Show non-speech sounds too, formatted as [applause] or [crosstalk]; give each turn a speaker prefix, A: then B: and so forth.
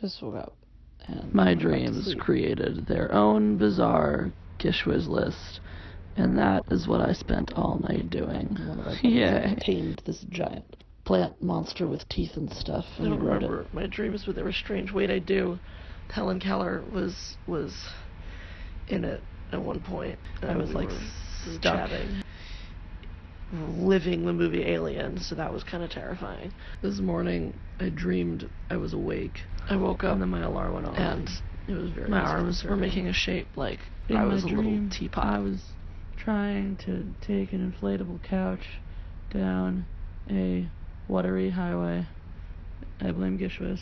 A: just woke up. And
B: My
A: went back to
B: dreams created their own bizarre GISHWHES list, and that is what I spent all night doing.
A: One of our [laughs] buddies
B: Yay.
A: tamed this giant plant monster with teeth and stuff,
C: I don't remember
A: it.
C: my dreams, but they were strange. Wait, I do. Helen Keller was was in it at one point. and
A: I was like
C: were
A: stuck.
C: chatting, living the movie Alien. So that was kind of terrifying. This morning, I dreamed I was awake. I woke up
B: And then my alarm went off.
C: and it was very.
B: My
C: arms were making a shape like
B: In
C: I was a little teapot.
B: I was trying to take an inflatable couch down a watery highway. I blame GISHWHES.